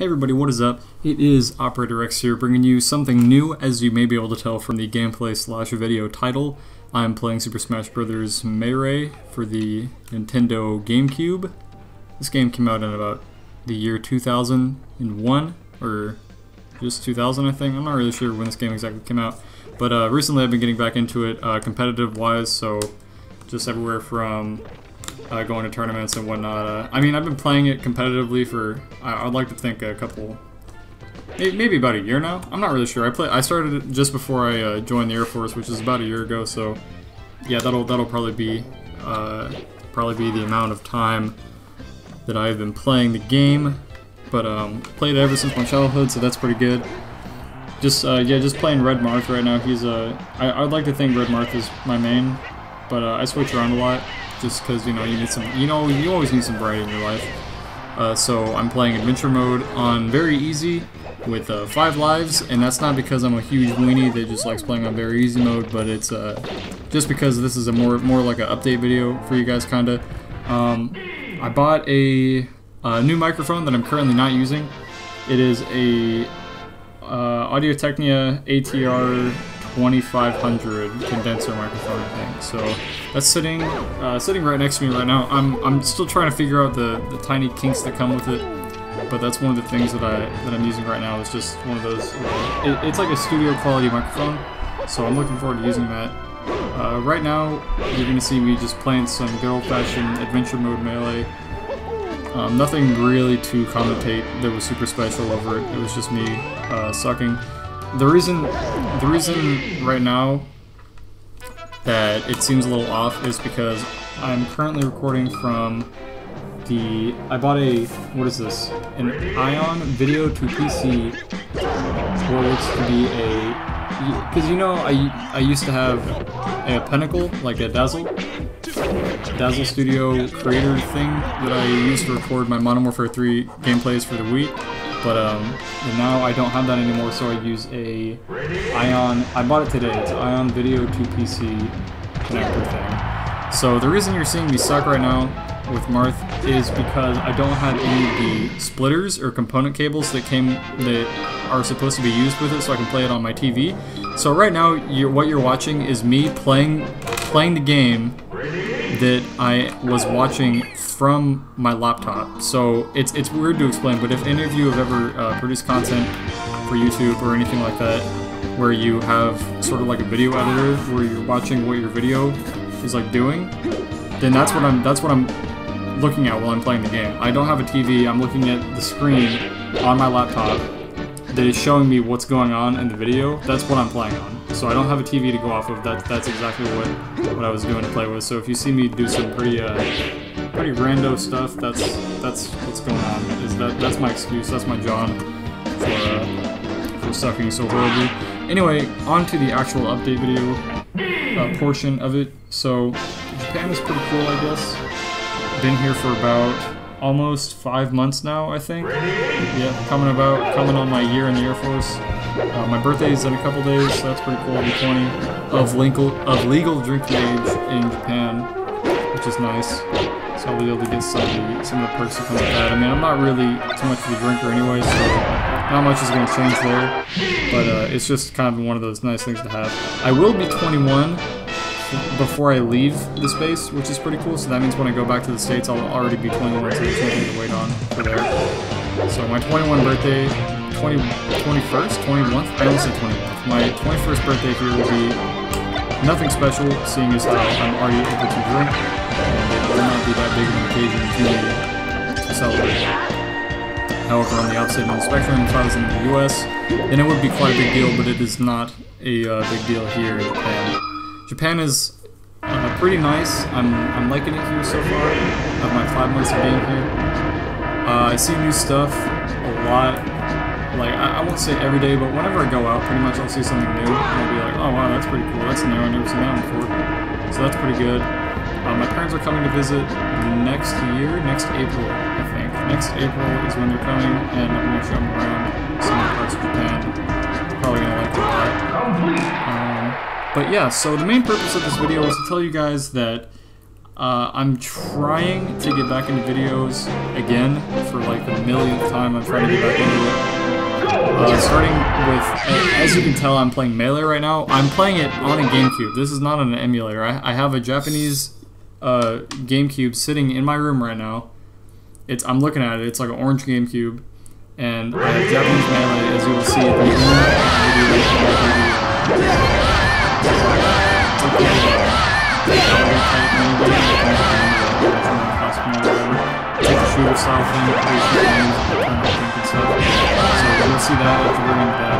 Hey everybody, what is up? It is Operator X here, bringing you something new, as you may be able to tell from the gameplay slash video title. I'm playing Super Smash Bros. Melee for the Nintendo GameCube. This game came out in about the year 2001, or just 2000 I think. I'm not really sure when this game exactly came out. But uh, recently I've been getting back into it uh, competitive-wise, so just everywhere from uh, going to tournaments and whatnot. Uh, I mean, I've been playing it competitively for, I, would like to think, a couple, maybe about a year now. I'm not really sure. I play. I started it just before I uh, joined the Air Force, which is about a year ago. So, yeah, that'll that'll probably be uh, probably be the amount of time that I've been playing the game. But um, played it ever since my childhood, so that's pretty good. Just uh, yeah, just playing Red Marth right now. He's a. Uh, I, I'd like to think Red Marth is my main, but I switch around a lot just because you know you need some you know you always need some variety in your life. Uh, so I'm playing adventure mode on very easy with uh, five lives, and that's not because I'm a huge weenie that just likes playing on very easy mode, but it's uh, just because this is a more more like an update video for you guys, kinda. Um, I bought a, a, new microphone that I'm currently not using. It is a uh, Audio Technica ATR 2500 condenser microphone, I think. So that's sitting uh, sitting right next to me right now. I'm I'm still trying to figure out the the tiny kinks that come with it, but that's one of the things that I that I'm using right now. It's just one of those. Uh, it, it's like a studio quality microphone, so I'm looking forward to using that. Uh, right now, you're gonna see me just playing some good old-fashioned adventure mode melee. Um, nothing really to commentate that was super special over it. It was just me uh, sucking. The reason, the reason right now that it seems a little off is because I'm currently recording from the. I bought a what is this? An Ion Video to PC, what looks to be a. Because you know, I I used to have a Pinnacle, like a Dazzle, Dazzle Studio creator thing that I used to record my Modern Warfare 3 gameplays for the Wii. But um, now I don't have that anymore, so I use a Ion. I bought it today. It's Ion Video to PC connector thing. So the reason you're seeing me suck right now with Marth is because I don't have any of the splitters or component cables that came that are supposed to be used with it, so I can play it on my TV. So right now, you're, what you're watching is me playing playing the game that I was watching from my laptop. So it's it's weird to explain, but if any of you have ever uh, produced content for YouTube or anything like that, where you have sort of like a video editor where you're watching what your video is like doing, then that's what I'm that's what I'm looking at while I'm playing the game. I don't have a TV. I'm looking at the screen on my laptop that is showing me what's going on in the video. That's what I'm playing on. So I don't have a TV to go off of. That that's exactly what what I was doing to play with. So if you see me do some pretty uh, pretty rando stuff, that's that's what's going on. Is that that's my excuse? That's my John for uh, for sucking so horribly. Anyway, on to the actual update video uh, portion of it. So Japan is pretty cool, I guess. Been here for about almost five months now, I think. Yeah, coming about, coming on my year in the Air Force. Uh, my birthday is in a couple days, so that's pretty cool. I'll be 20 of legal of legal drinking age in Japan, which is nice. So I'll be able to get some of the, some of the perks that come with that. I mean, I'm not really too much of a drinker anyway, so not much is going to change there. But uh, it's just kind of one of those nice things to have. I will be 21 before I leave the space, which is pretty cool. So that means when I go back to the States, I'll already be 21, so there's nothing to wait on for there. So my 21 birthday 20, 21st, 21st? I almost said 21st. My 21st birthday here will be nothing special, seeing as how I'm already able to drink, and it will not be that big of an occasion to, to celebrate. However, on the opposite end of the spectrum, if I was in the US, then it would be quite a big deal, but it is not a uh, big deal here in Japan. Japan is uh, pretty nice. I'm, I'm liking it here so far, of my five months of being here. Uh, I see new stuff a lot like, I, I, won't say every day, but whenever I go out, pretty much I'll see something new, and I'll be like, oh wow, that's pretty cool, that's new, I've never seen that before. So that's pretty good. Uh, my parents are coming to visit next year, next April, I think. Next April is when they're coming, and I'm going to show them around some parts of Japan. Probably going to like that. Um, but yeah, so the main purpose of this video is to tell you guys that Uh, I'm trying to get back into videos again for like the millionth time. I'm trying to get back into it. Uh, starting with, as you can tell, I'm playing Melee right now. I'm playing it on a GameCube. This is not an emulator. I, I have a Japanese uh, GameCube sitting in my room right now. It's I'm looking at it. It's like an orange GameCube, and I have Japanese Melee, as you will see at the shooter style thing, and stuff. So you'll see that after bringing that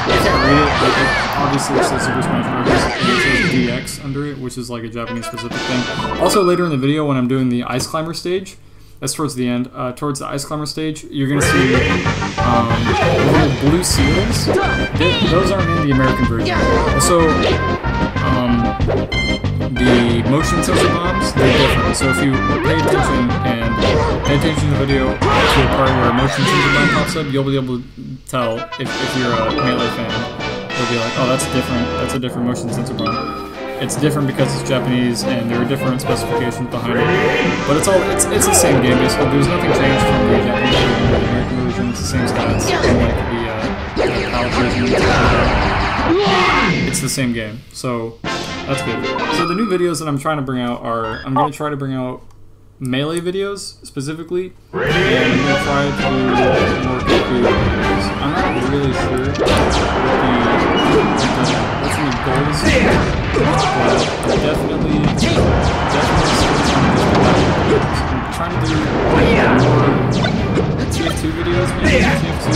I can't read it, but it obviously it says Super Smash Bros. and it says DX under it, which is like a Japanese specific thing. Also, later in the video, when I'm doing the Ice Climber stage, that's towards the end. Uh, towards the ice climber stage, you're gonna see um, little blue seals. They, those aren't in the American version. Also, um, the motion sensor bombs, they're different. So if you pay attention and pay attention to the video to a part where motion sensor bomb pops up, you'll be able to tell if, if you're a Melee fan. You'll be like, oh, that's different. That's a different motion sensor bomb. It's different because it's Japanese and there are different specifications behind it. But it's all it's it's the same game basically. There's nothing changed from the Japanese version to the American version. It's the same stats like the uh, the version. It's the same game. So that's good. So the new videos that I'm trying to bring out are I'm gonna try to bring out melee videos specifically, and I'm gonna try to do more videos. I'm not really sure what the, what the what's the goals, but definitely, definitely I'm trying to do more TF2 videos, maybe TF2,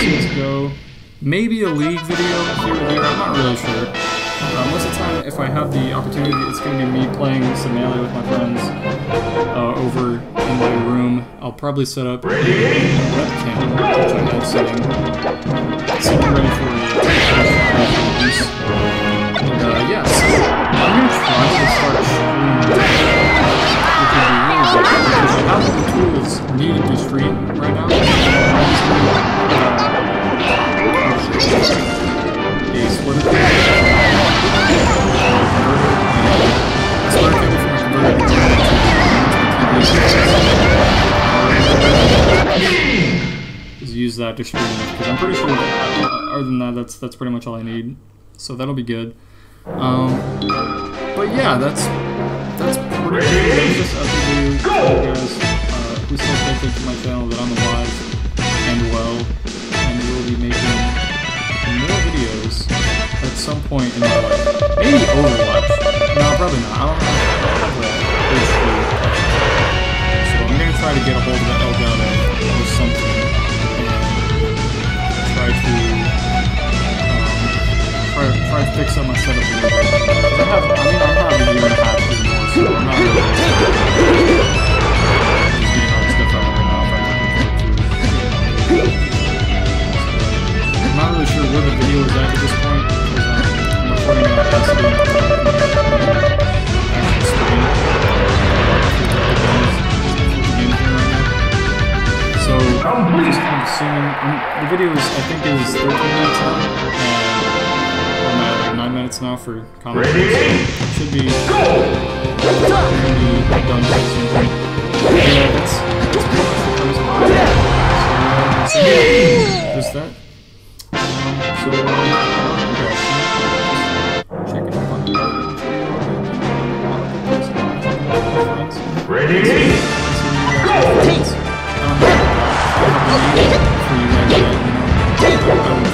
CSGO, maybe a League video here or there. I'm not really sure. Uh, most of the time, if I have the opportunity, it's going to be me playing some Melee with my friends uh, over in my room. I'll probably set up a webcam, which I have sitting, sitting ready for release. And uh, yeah, so I'm going to try to start streaming, which would be really good, because I have all the tools needed to stream right now. Uh, a splitter use that to stream because I'm pretty sure that uh, other than that that's that's pretty much all I need. So that'll be good. Um, but yeah that's that's pretty good just up to you guys uh, still pay attention to my channel that I'm alive and well and we will be making some point in my life. Maybe Overwatch. No probably not. I don't know. So I'm gonna try to get a hold of the Elgato or something. And try to um, try, try to fix up my setup. I have, I mean, I have a year and a half more, so I'm not really the video is I think is 13 minutes long, and I'm at like 9 minutes now for commentary. So it should be done. Yeah, that's that's pretty much what comes with. So, uh, so that. Um, so uh, check it out on Ready? Welcome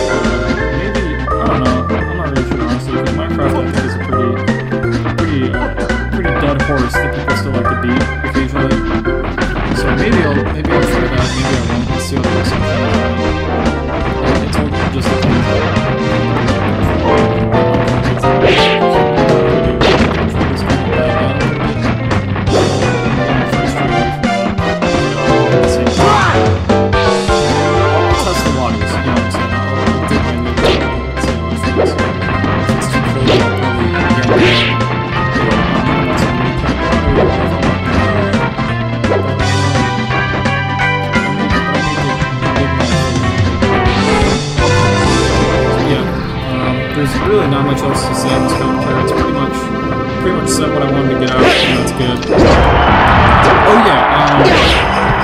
pretty much said what I wanted to get out, and that's good. Oh yeah, um,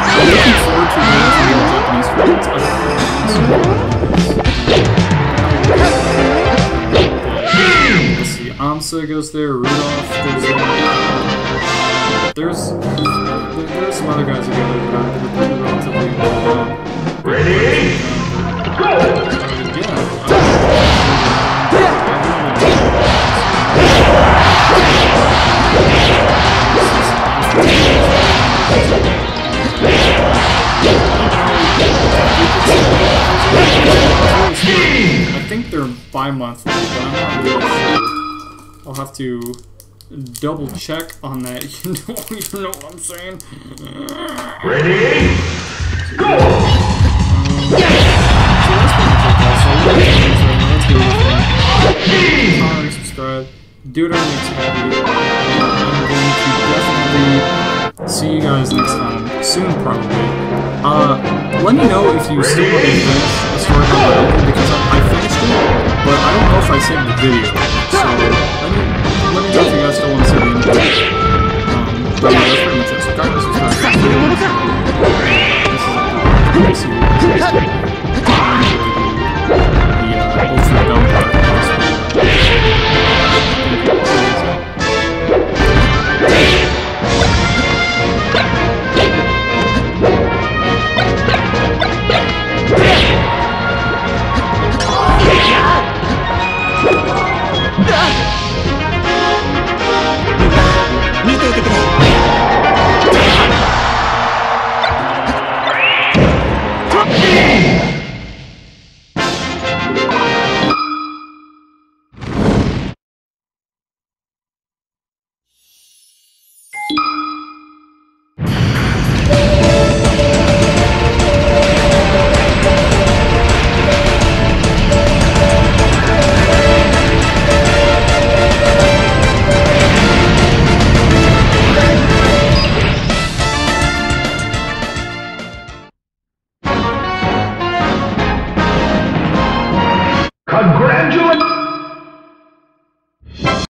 I'm looking forward to learning more Japanese friends. I Let's see, Amsa goes there, Rudolph goes there. There's, there, there's some other guys together that are are relatively well. Ready? Yeah. Have to double check on that. You know, you know what I'm saying? Ready? So that's pretty much it, guys. So what I'm doing is right now, let's go subscribe, do makes you happy. And I'm going to definitely see you guys next time, soon probably. Uh, let me know if you still want to finish the story because I, I finished it, but I don't know if I saved the video. So Um,